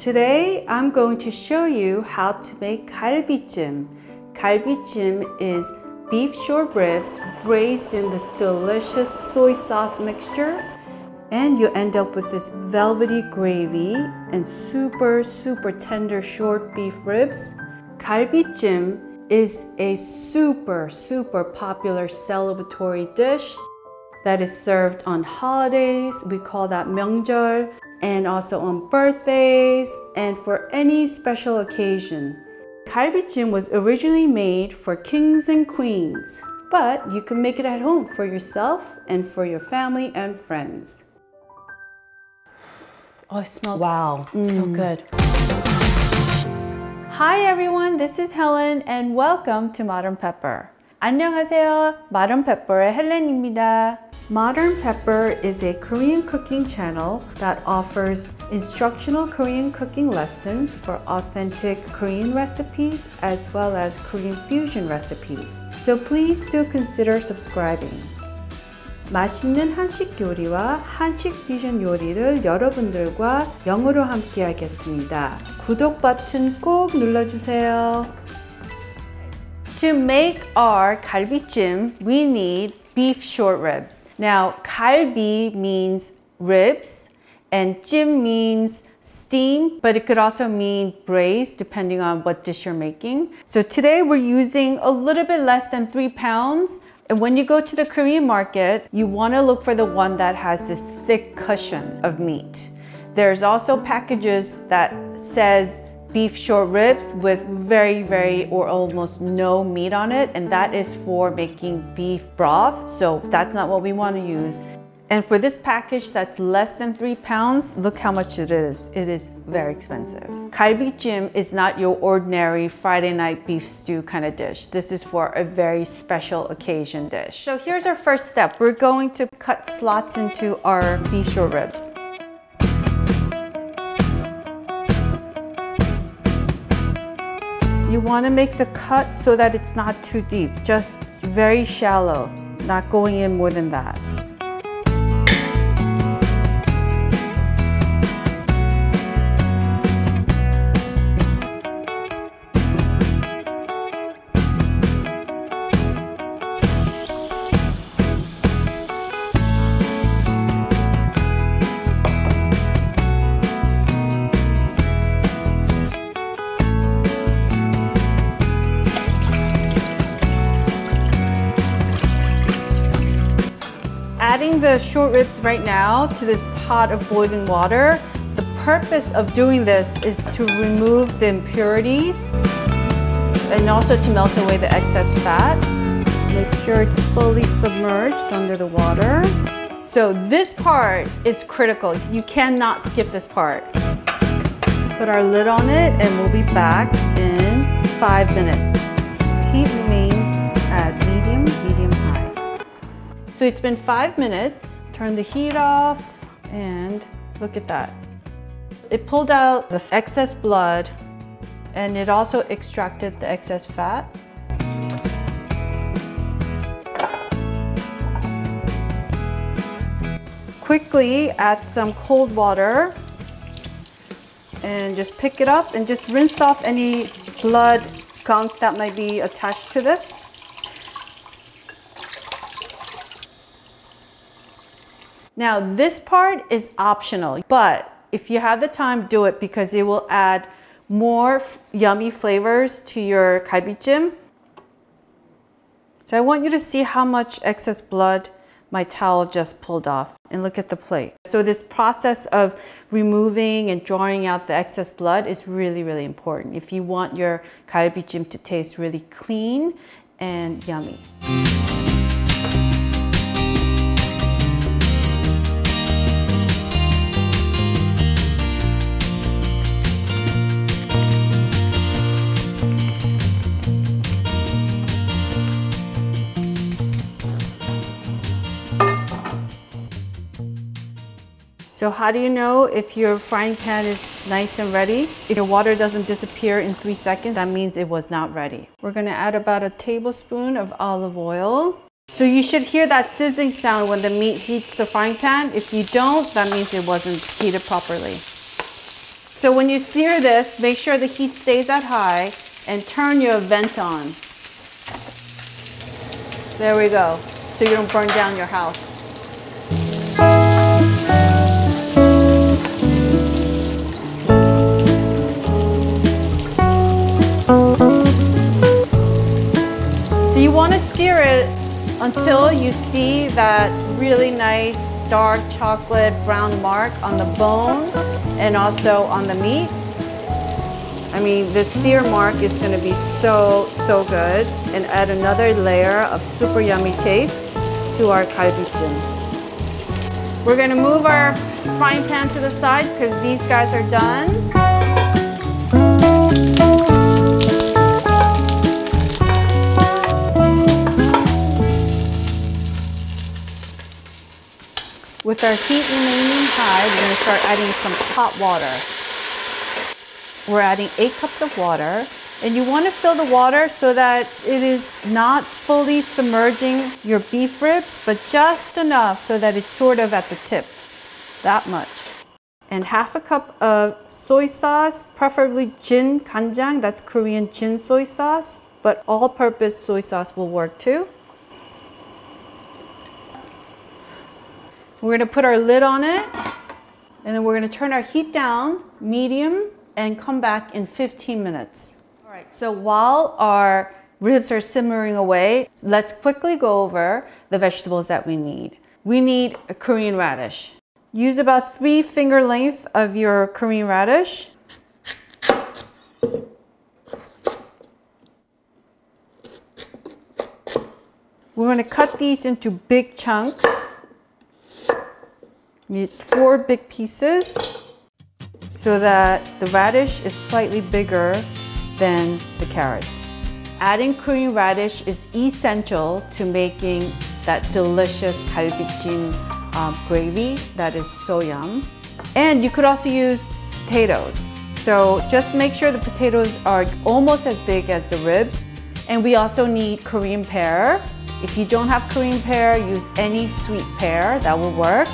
Today I'm going to show you how to make galbijjim. Galbijjim is beef short ribs braised in this delicious soy sauce mixture and you end up with this velvety gravy and super super tender short beef ribs. Galbijjim is a super super popular celebratory dish that is served on holidays. We call that 명절 and also on birthdays and for any special occasion. Galbijjim was originally made for kings and queens, but you can make it at home for yourself and for your family and friends. Oh, it smells wow, mm. so good. Hi everyone, this is Helen and welcome to Modern Pepper. 안녕하세요. 모던 페퍼의 헬렌입니다. Modern Pepper is a Korean cooking channel that offers instructional Korean cooking lessons for authentic Korean recipes as well as Korean fusion recipes. So please do consider subscribing. 맛있는 한식 요리와 한식 퓨전 요리를 여러분들과 영어로 함께 하겠습니다. 구독 버튼 꼭 눌러주세요. To make our galbijjim, we need beef short ribs. Now, galbi means ribs and jim means steam, but it could also mean braised depending on what dish you're making. So today we're using a little bit less than three pounds. And when you go to the Korean market, you want to look for the one that has this thick cushion of meat. There's also packages that says beef short ribs with very, very or almost no meat on it. And that is for making beef broth. So that's not what we want to use. And for this package that's less than three pounds, look how much it is. It is very expensive. Galbijjim is not your ordinary Friday night beef stew kind of dish. This is for a very special occasion dish. So here's our first step. We're going to cut slots into our beef short ribs. You want to make the cut so that it's not too deep, just very shallow, not going in more than that. The short ribs right now to this pot of boiling water, the purpose of doing this is to remove the impurities and also to melt away the excess fat. Make sure it's fully submerged under the water. So this part is critical. You cannot skip this part. Put our lid on it and we'll be back in five minutes. Heat remains So it's been five minutes. Turn the heat off and look at that. It pulled out the excess blood and it also extracted the excess fat. Quickly add some cold water and just pick it up and just rinse off any blood gunk that might be attached to this. Now this part is optional, but if you have the time, do it because it will add more yummy flavors to your galbijjim. So I want you to see how much excess blood my towel just pulled off and look at the plate. So this process of removing and drawing out the excess blood is really, really important if you want your galbijjim to taste really clean and yummy. So how do you know if your frying pan is nice and ready? If your water doesn't disappear in three seconds, that means it was not ready. We're gonna add about a tablespoon of olive oil. So you should hear that sizzling sound when the meat heats the frying pan. If you don't, that means it wasn't heated properly. So when you sear this, make sure the heat stays at high and turn your vent on. There we go. So you don't burn down your house. To sear it until you see that really nice dark chocolate brown mark on the bone and also on the meat. I mean, the sear mark is going to be so, so good and add another layer of super yummy taste to our galbijjim. We're going to move our frying pan to the side because these guys are done. With our heat remaining high, we're going to start adding some hot water. We're adding eight cups of water and you want to fill the water so that it is not fully submerging your beef ribs, but just enough so that it's sort of at the tip, that much. And half a cup of soy sauce, preferably jin kanjang, that's Korean jin soy sauce, but all-purpose soy sauce will work too. We're gonna put our lid on it and then we're gonna turn our heat down, medium, and come back in 15 minutes. All right, so while our ribs are simmering away, let's quickly go over the vegetables that we need. We need a Korean radish. Use about three finger length of your Korean radish. We're gonna cut these into big chunks. Need four big pieces so that the radish is slightly bigger than the carrots. Adding Korean radish is essential to making that delicious galbijjim um, gravy that is so yum. And you could also use potatoes. So just make sure the potatoes are almost as big as the ribs. And we also need Korean pear. If you don't have Korean pear, use any sweet pear, that will work.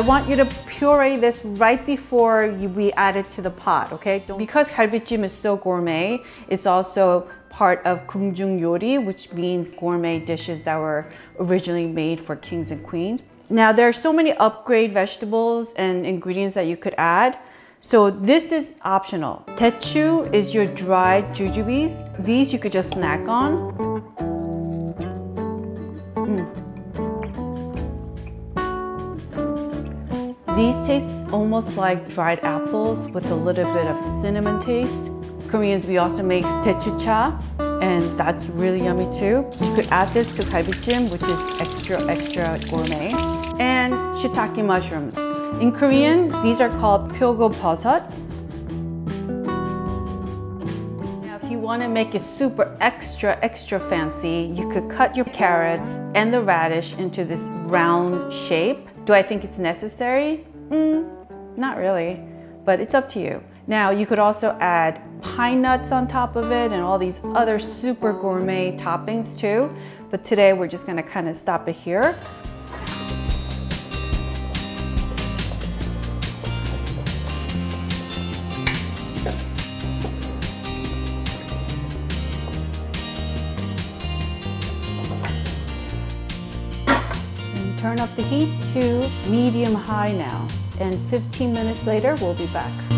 I want you to puree this right before you, we add it to the pot, okay? Because galbijjim is so gourmet, it's also part of gungjung yori, which means gourmet dishes that were originally made for kings and queens. Now, there are so many upgrade vegetables and ingredients that you could add. So this is optional. Daechu is your dried jujubes. These you could just snack on. These taste almost like dried apples with a little bit of cinnamon taste. Koreans, we also make daechucha, and that's really yummy too. You could add this to galbijjim, which is extra, extra gourmet. And shiitake mushrooms. In Korean, these are called pyogo Now, if you want to make it super extra, extra fancy, you could cut your carrots and the radish into this round shape. Do I think it's necessary? Mm, not really, but it's up to you. Now, you could also add pine nuts on top of it and all these other super gourmet toppings too. But today we're just gonna kind of stop it here. Turn up the heat to medium high now. And 15 minutes later, we'll be back.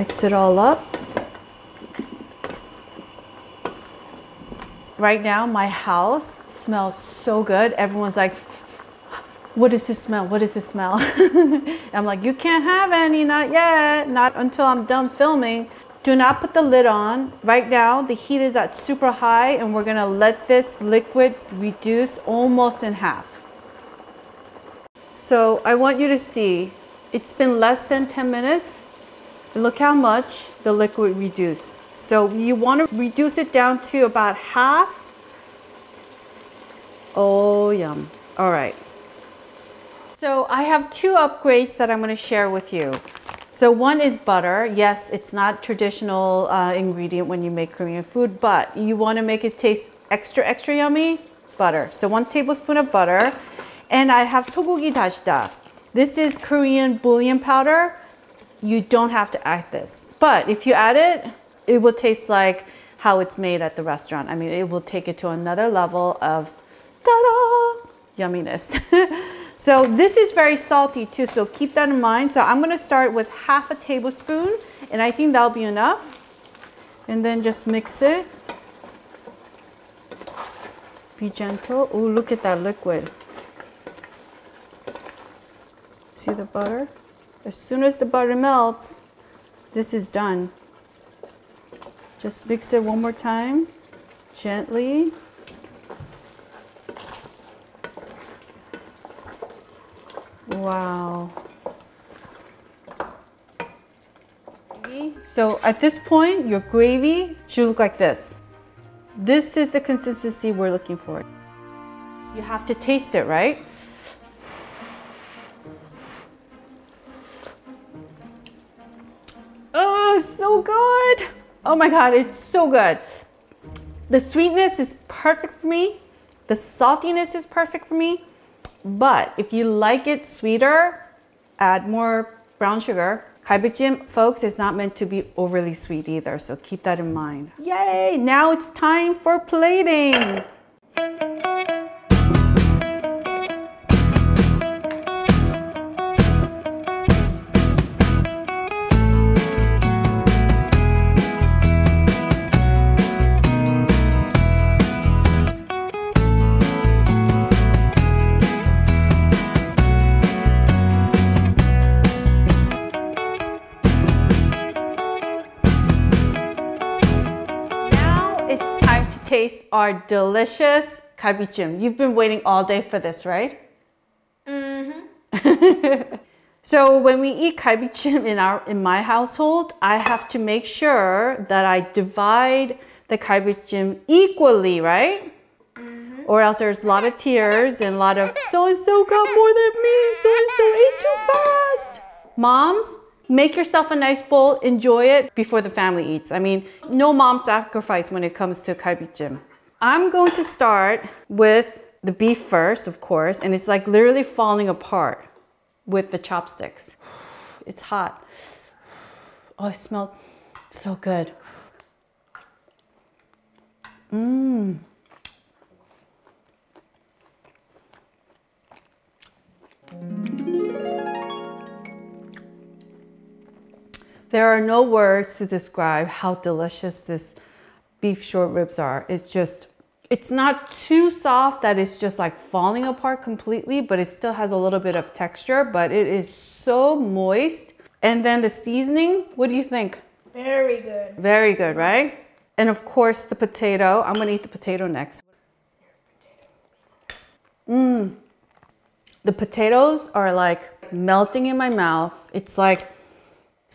Mix it all up. Right now, my house smells so good. Everyone's like, what does this smell? What does this smell? I'm like, you can't have any, not yet, not until I'm done filming. Do not put the lid on. Right now, the heat is at super high and we're gonna let this liquid reduce almost in half. So I want you to see, it's been less than 10 minutes. Look how much the liquid reduced. So you wanna reduce it down to about half. Oh, yum. All right. So I have two upgrades that I'm gonna share with you. So one is butter. Yes, it's not traditional uh, ingredient when you make Korean food, but you want to make it taste extra, extra yummy, butter. So one tablespoon of butter. And I have sogogi dashida. This is Korean bouillon powder. You don't have to add this. But if you add it, it will taste like how it's made at the restaurant. I mean, it will take it to another level of ta-da, yumminess. So this is very salty too, so keep that in mind. So I'm gonna start with half a tablespoon, and I think that'll be enough. And then just mix it. Be gentle. Oh, look at that liquid. See the butter? As soon as the butter melts, this is done. Just mix it one more time, gently. Wow. So at this point, your gravy should look like this. This is the consistency we're looking for. You have to taste it, right? Oh my God, it's so good. The sweetness is perfect for me. The saltiness is perfect for me. But if you like it sweeter, add more brown sugar. Galbijjim, folks, is not meant to be overly sweet either, so keep that in mind. Yay! Now it's time for plating. Taste our delicious galbijjim. You've been waiting all day for this, right? Mm-hmm. so when we eat galbijjim in our in my household, I have to make sure that I divide the galbijjim equally, right? Mm-hmm. Or else there's a lot of tears and a lot of so and so got more than me, so and so ate too fast. Moms, Make yourself a nice bowl, enjoy it before the family eats. I mean, no mom sacrifice when it comes to galbijjim. I'm going to start with the beef first, of course, and it's like literally falling apart with the chopsticks. It's hot. Oh, it smells so good. Mmm. There are no words to describe how delicious this beef short ribs are. It's just, it's not too soft that it's just like falling apart completely, but it still has a little bit of texture, but it is so moist. And then the seasoning, what do you think? Very good. Very good, right? And of course the potato. I'm gonna eat the potato next. Mmm. The potatoes are like melting in my mouth. It's like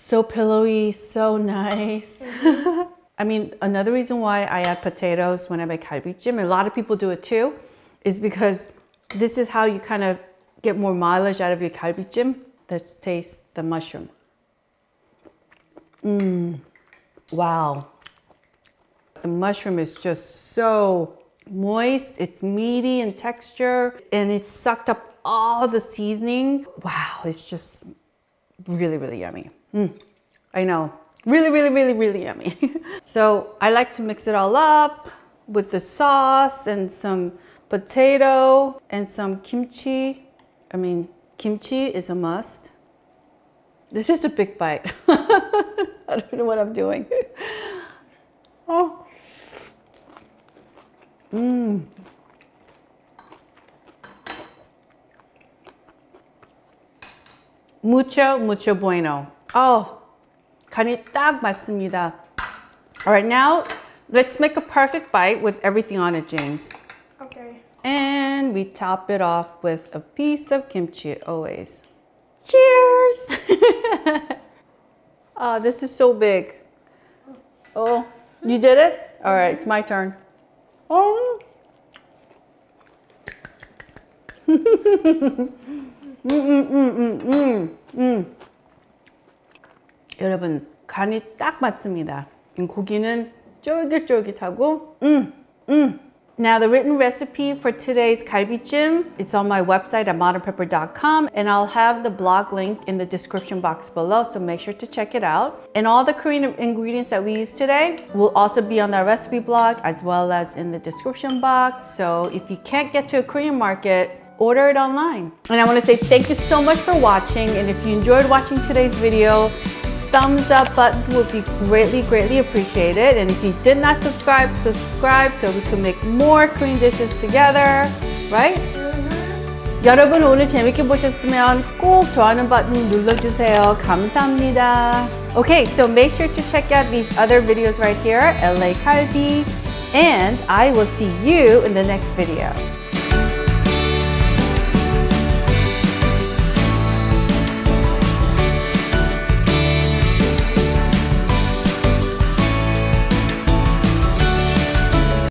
so pillowy, so nice. I mean, another reason why I add potatoes when I make galbijjim, a lot of people do it too, is because this is how you kind of get more mileage out of your galbijjim. Let's taste the mushroom. Mmm, wow. The mushroom is just so moist, it's meaty in texture, and it's sucked up all the seasoning. Wow, it's just really, really yummy. Mm, I know. Really, really, really, really yummy. so I like to mix it all up with the sauce and some potato and some kimchi. I mean, kimchi is a must. This is a big bite. I don't know what I'm doing. oh. Mmm. Mucho, mucho bueno. Oh, 간이 딱 맞습니다. Alright, now let's make a perfect bite with everything on it, James. Okay. And we top it off with a piece of kimchi, always. Cheers! oh, this is so big. Oh, you did it? All right, it's my turn. Oh. 음, 음, 음, 음, 음. 여러분 간이 딱 맞습니다. 고기는 쫄깃쫄깃하고 음, 음. Now the written recipe for today's galbijjim, it's on my website at modernpepper.com and I'll have the blog link in the description box below so make sure to check it out. And all the Korean ingredients that we use today will also be on that recipe blog as well as in the description box. So if you can't get to a Korean market, order it online. And I want to say thank you so much for watching and if you enjoyed watching today's video, thumbs up button would be greatly, greatly appreciated. And if you did not subscribe, subscribe so we can make more Korean dishes together, right? Mm-hmm. 여러분 오늘 재밌게 보셨으면 꼭 좋아하는 버튼 눌러주세요. 감사합니다. Okay, so make sure to check out these other videos right here, LA Galbi, and I will see you in the next video.